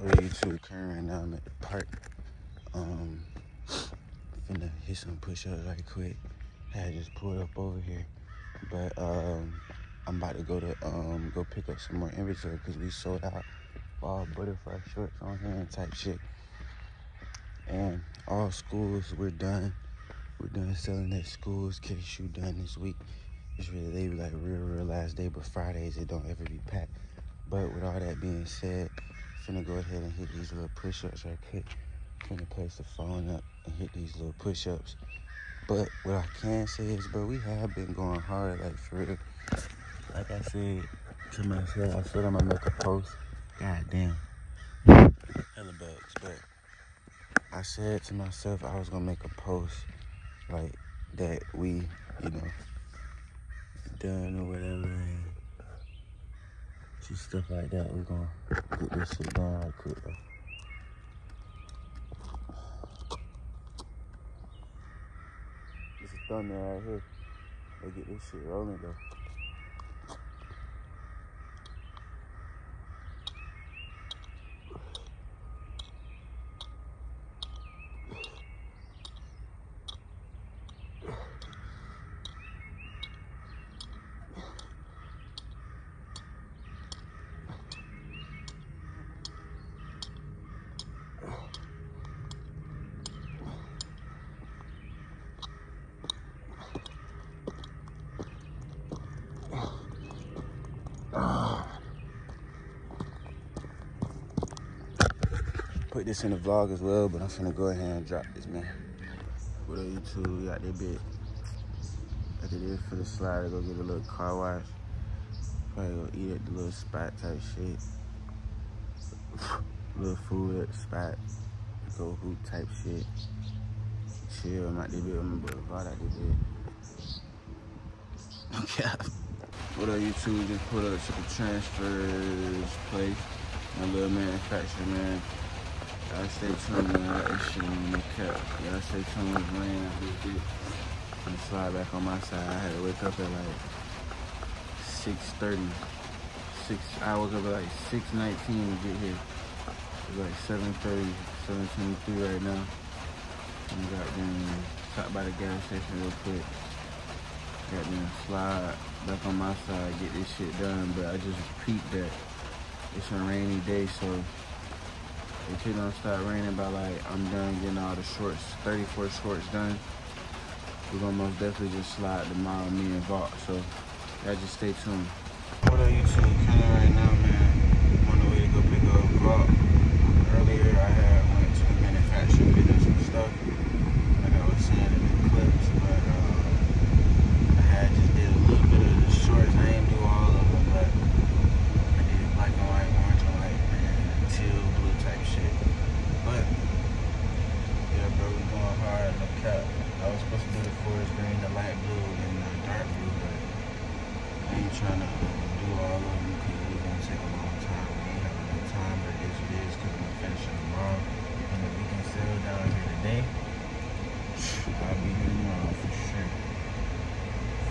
What are you two current now? I'm at the park. Um, finna hit some push-ups right quick. I just pulled up over here, but um, I'm about to go to um go pick up some more inventory because we sold out all butterfly shorts on hand type shit. And all schools we're done. We're done selling at schools. KSU done this week. It's really they be like real real last day, but Fridays it don't ever be packed. But with all that being said, finna go ahead and hit these little push-ups right quick. Finna place the phone up and hit these little push-ups. But what I can say is, bro, we have been going hard, like for real. Like I said to myself, I said I'm gonna make a post. God damn. Hella bugs, but I said to myself I was gonna make a post like that we, you know, done or whatever stuff like that. We're gonna get this shit done quick though. This is thumbnail right here. They get this shit rolling though. Put this in the vlog as well, but I'm finna go ahead and drop this, man. What up? We got that bit. After this for the slide, to go get a little car wash. Probably go eat at the little spot type shit. little food at the spot. Go hoop type shit. Chill, I'm out there bit. I'm gonna out that bit. Okay. What up, YouTube? Just put up to the transfers place. My little manufacturer, man. Y'all stay tuned, got this shit on the cap. Y'all stay tuned rain. I just did. I'm gonna slide back on my side. I had to wake up at like 6.30. 6, I woke up at like 6.19 to get here. It's like 7.30, 7.23 right now. Got them stop by the gas station real quick. Got them slide back on my side, get this shit done. But I just peeped that it's a rainy day, so it don't start raining by like I'm done getting all the shorts, 34 shorts done, we're gonna most definitely just slide tomorrow, me and Vault. So y'all just stay tuned. What are you two kind of right now, man? I'm on the way to go pick up Vault. Earlier I had went to the manufacturing, up some stuff. Like I was saying in the clips, but uh, I had just did a little bit of the shorts. I ain't do all of them, but I did black and white, orange and white, and teal blue type shit. But yeah, bro, we going hard. No cap. I was supposed to do the forest green, the light blue, and the dark blue, but I ain't trying to do all of them because it's gonna take a long time. We ain't have enough time, but what it is because I'm gonna finish tomorrow. And if we can sell down here today, I'll be here tomorrow for sure.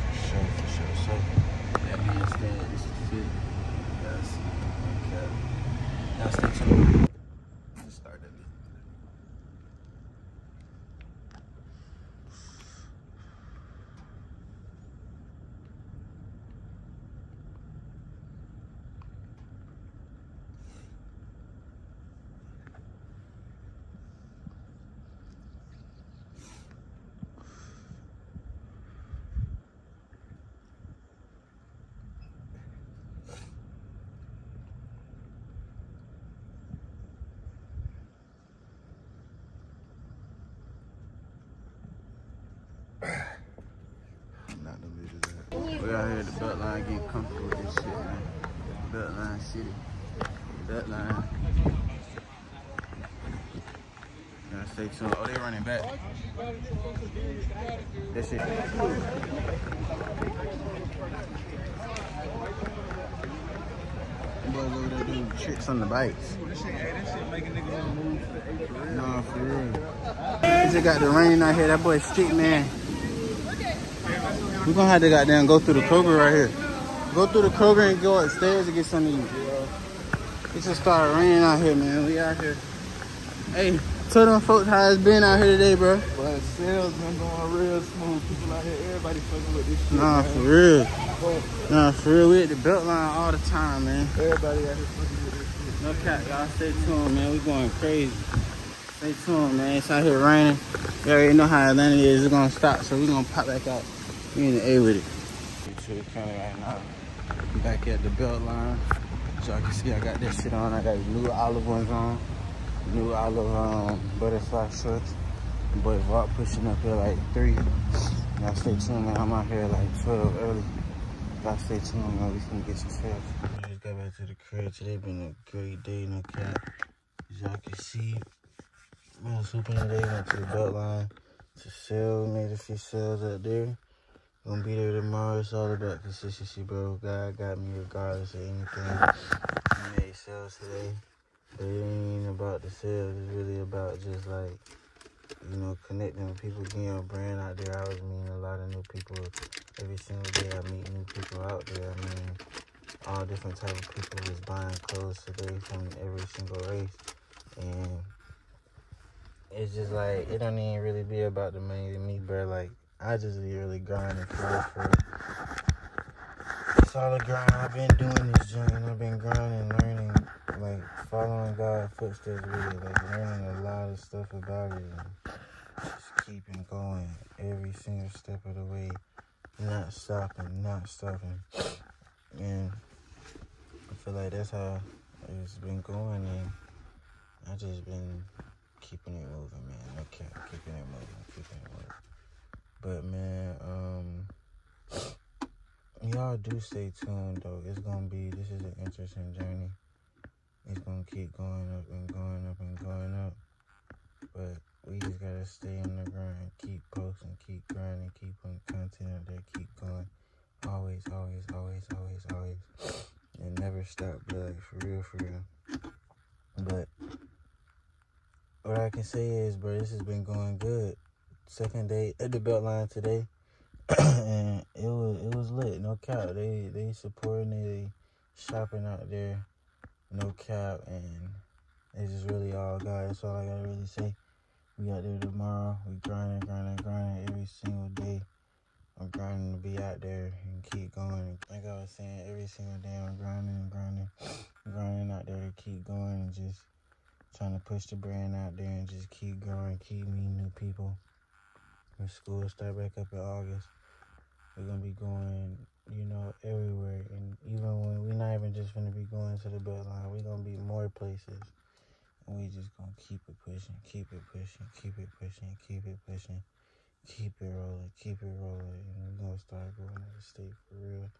For sure, for sure. So that being said, this is fit. Y'all see, okay. Y'all stay tuned. Let's start that. bit. Not the video that. We out here at the Beltline getting comfortable with this shit, man. Beltline City. Beltline. Now stay tuned. Oh, they running back. That shit. Them boys over there doing tricks on the bikes. Nah, for real. He just got the rain out here. That boy stick, man. We're gonna have to goddamn go through the Kroger right here. Go through the Kroger and go upstairs to get something to eat. It just started raining out here, man. We out here. Hey, tell them folks how it's been out here today, bro. But sales been going real smooth. People out here, everybody fucking with this shit. Nah, man. for real. But Nah, for real. We at the Beltline all the time, man. everybody out here fucking with this shit. No cap, y'all stay tuned, man. We going crazy. Stay tuned, man. It's out here raining. You already know how Atlanta is. It's gonna stop, so we gonna pop back out. We in the A with it. To the county right now. Back at the belt line. So y'all can see I got this shit on. I got new olive ones on. New olive um, butterfly shorts. Boy Vault pushing up here like three. Y'all stay tuned, man. I'm out here like 12 early. Y'all stay tuned, man. We can get some sales. I just got back to the crib. Today been a great day, no cap. As y'all can see, we was hooping today. Went to the belt line to sell. Made a few sales out there. Gonna be there tomorrow. It's all about consistency, bro. God got me regardless of anything. We made sales today. But it ain't about the sales. It's really about just like, you know, connecting with people, getting your brand out there. I was meeting a lot of new people every single day. I meet new people out there. I mean, all different type of people was buying clothes today from every single race. And it's just like, it don't even really be about the money to me, bro. Like, I just really grinding for real, for a grind. I've been doing this journey. I've been grinding, learning, like following God's footsteps it, like learning a lot of stuff about it, and just keeping going every single step of the way, not stopping, not stopping, and I feel like that's how it's been going, and I just been keeping it moving, man. Cap, keeping it moving, keeping it moving. But man, um, y'all do stay tuned though. It's gonna be this is an interesting journey. It's gonna keep going up and going up and going up. But we just gotta stay on the grind, keep posting, keep grinding, keep putting content out there, keep going. Always, always, always, always, always. And never stop, bro. Like, for real, for real. But what I can say is, bro, this has been going good second day at the Beltline today, and it was it was lit. No cap, they they supporting it, they shopping out there. No cap, and it's just really all God. That's all I gotta really say. We out there tomorrow. We grinding, grinding, grinding every single day. I'm grinding to be out there and keep going. Like I was saying, every single day I'm grinding grinding, grinding out there to keep going and just trying to push the brand out there and just keep growing, keep meeting new people when school start back up in August, we're gonna be going, you know, everywhere. And even when we're not even just gonna be going to the Beltline, we're gonna be more places. And we just gonna keep it pushing, keep it pushing, keep it pushing, keep it pushing, keep it rolling, keep it rolling. And we're gonna start going out of state for real.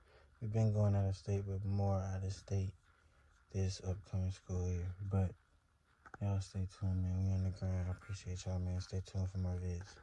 We've been going out of state, but more out of state this upcoming school year. But y'all stay tuned, man. We on the grind. I appreciate y'all, man. Stay tuned for more vids.